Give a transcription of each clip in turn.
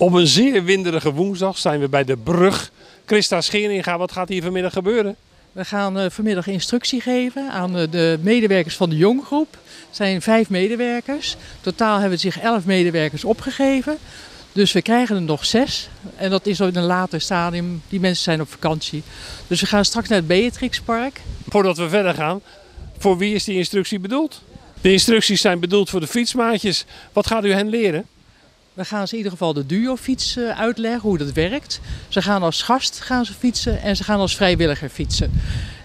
Op een zeer winderige woensdag zijn we bij de brug. Christa Scheringa, wat gaat hier vanmiddag gebeuren? We gaan eh, vanmiddag instructie geven aan eh, de medewerkers van de jonggroep. Het zijn vijf medewerkers. Totaal hebben zich elf medewerkers opgegeven. Dus we krijgen er nog zes. En dat is in een later stadium. Die mensen zijn op vakantie. Dus we gaan straks naar het Beatrixpark. Voordat we verder gaan, voor wie is die instructie bedoeld? De instructies zijn bedoeld voor de fietsmaatjes. Wat gaat u hen leren? We gaan ze in ieder geval de duofiets eh, uitleggen, hoe dat werkt. Ze gaan als gast gaan ze fietsen en ze gaan als vrijwilliger fietsen.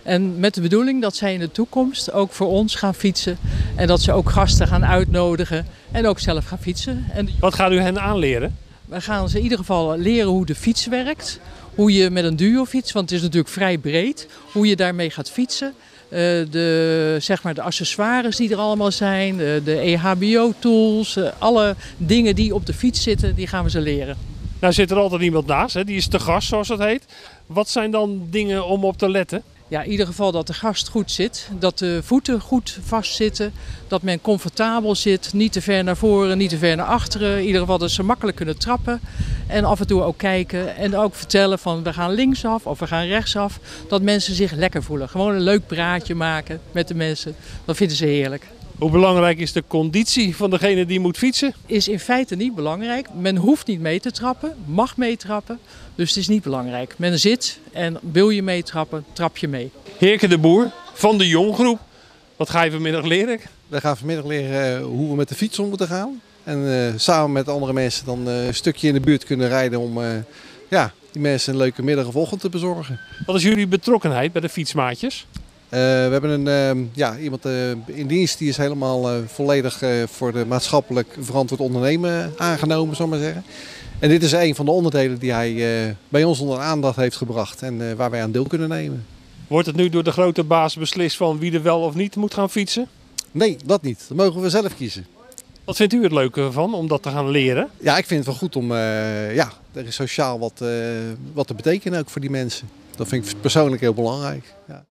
En met de bedoeling dat zij in de toekomst ook voor ons gaan fietsen. En dat ze ook gasten gaan uitnodigen en ook zelf gaan fietsen. En Wat gaat u hen aanleren? we gaan ze in ieder geval leren hoe de fiets werkt. Hoe je met een duofiets, want het is natuurlijk vrij breed, hoe je daarmee gaat fietsen. Eh, de, zeg maar de accessoires die er allemaal zijn, de, de EHBO-tools, eh, alle dingen die op de fiets zitten, die gaan we ze leren. Nou zit er altijd iemand naast, hè? die is te gast zoals dat heet. Wat zijn dan dingen om op te letten? Ja, in ieder geval dat de gast goed zit, dat de voeten goed vastzitten, dat men comfortabel zit, niet te ver naar voren, niet te ver naar achteren. In ieder geval dat ze makkelijk kunnen trappen en af en toe ook kijken en ook vertellen van we gaan linksaf of we gaan rechtsaf. Dat mensen zich lekker voelen. Gewoon een leuk praatje maken met de mensen, dat vinden ze heerlijk. Hoe belangrijk is de conditie van degene die moet fietsen? Is in feite niet belangrijk. Men hoeft niet mee te trappen, mag meetrappen. Dus het is niet belangrijk. Men zit en wil je meetrappen, trap je mee. Heerke de Boer van de Jonggroep. Wat ga je vanmiddag leren? We gaan vanmiddag leren eh, hoe we met de fiets om moeten gaan. En eh, samen met andere mensen dan eh, een stukje in de buurt kunnen rijden om eh, ja, die mensen een leuke middag of ochtend te bezorgen. Wat is jullie betrokkenheid bij de fietsmaatjes? We hebben een, ehm, ja, iemand in dienst die is helemaal volledig voor de maatschappelijk verantwoord ondernemen aangenomen, zal maar zeggen. En dit is een van de onderdelen die hij bij ons onder aandacht heeft gebracht en waar wij aan deel kunnen nemen. Wordt het nu door de grote baas beslist van wie er wel of niet moet gaan fietsen? Nee, dat niet. Dat mogen we zelf kiezen. Wat vindt u het leuke ervan om dat te gaan leren? Ja, ik vind het wel goed om, eh, ja, er is sociaal wat, eh, wat te betekenen ook voor die mensen. Dat vind ik persoonlijk heel belangrijk. Ja.